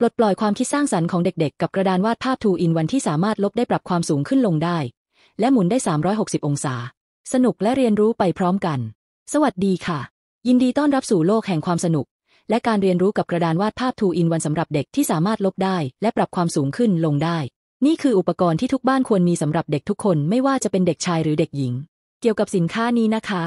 ปลดปล่อยความคิดสร้างสรรค์ของเด็กๆ กับกระดานวาดภาพ 2 in 1ที่สามารถลบได้ปรับความสูงขึ้นลงได้ และหมุนได้ 360 องศา สนุกและเรียนรู้ไปพร้อมกัน สวัสดีค่ะ ยินดีต้อนรับสู่โลกแห่งความสนุก และการเรียนรู้กับกระดานวาดภาพ 2 in 1สำหรับเด็กที่สามารถลบได้ และปรับความสูงขึ้นลงได้ นี่คืออุปกรณ์ที่ทุกบ้านควรมีสำหรับเด็กทุกคนไม่ว่าจะเป็นเด็กชายหรือเด็กหญิง เกี่ยวกับสินค้านี้นะคะ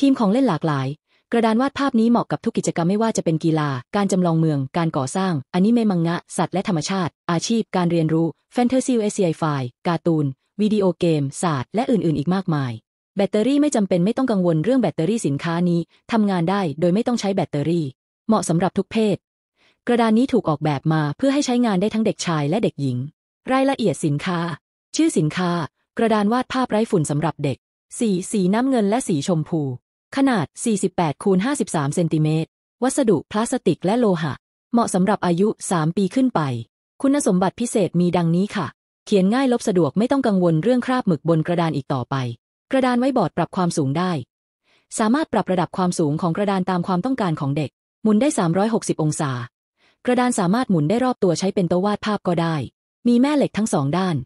ทีมของเล่นหลากหลาย กระดานวาดภาพนี้เหมาะกับทุกกิจกรรมไม่ว่าจะเป็นกีฬา การจำลองเมือง การก่อสร้าง อนิเมะมังงะ สัตว์และธรรมชาติ อาชีพ การเรียนรู้ แฟนตาซีและไซไฟการ์ตูน วิดีโอเกม ศาสตร์ และอื่นๆ อีกมากมาย แบตเตอรี่ไม่จำเป็นไม่ต้องกังวลเรื่องแบตเตอรี่สินค้านี้ทำงานได้โดยไม่ต้องใช้แบตเตอรี่ เหมาะสำหรับทุกเพศ กระดานนี้ถูกออกแบบมาเพื่อให้ใช้งานได้ทั้งเด็กชายและเด็กหญิง รายละเอียดสินค้า ชื่อสินค้า กระดานวาดภาพไร้ฝุ่นสำหรับเด็ก สี สีน้ำเงินและสีชมพู ขนาด 48คูณ53 เซนติเมตร วัสดุพลาสติกและโลหะ เหมาะสำหรับอายุ 3 ปีขึ้นไป คุณสมบัติพิเศษมีดังนี้ค่ะ เขียนง่ายลบสะดวกไม่ต้องกังวลเรื่องคราบหมึกบนกระดานอีกต่อไป กระดานไว้บอร์ดปรับความสูงได้ สามารถปรับระดับความสูงของกระดานตามความต้องการของเด็ก หมุนได้ 360 องศา กระดานสามารถหมุนได้รอบตัวใช้เป็นโต๊ะวาดภาพก็ได้ มีแม่เหล็กทั้งสองด้าน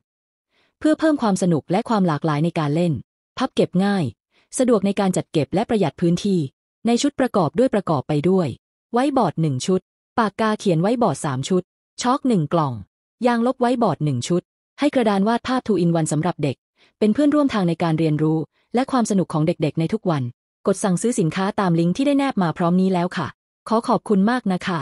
เพื่อเพิ่มความสนุกและความหลากหลายในการเล่น พับเก็บง่าย สะดวกในการจัดเก็บและประหยัดพื้นที่ ในชุดประกอบด้วยประกอบไปด้วย ไว้บอร์ดหนึ่งชุด ปากกาเขียนไว้บอร์ดสามชุด ช็อคหนึ่งกล่อง ยางลบไว้บอร์ดหนึ่งชุด ให้กระดานวาดภาพ2 in 1สำหรับเด็ก เป็นเพื่อนร่วมทางในการเรียนรู้ และความสนุกของเด็กๆ ในทุกวัน กดสั่งซื้อสินค้าตามลิงก์ที่ได้แนบมาพร้อมนี้แล้วค่ะ ขอขอบคุณมากนะคะ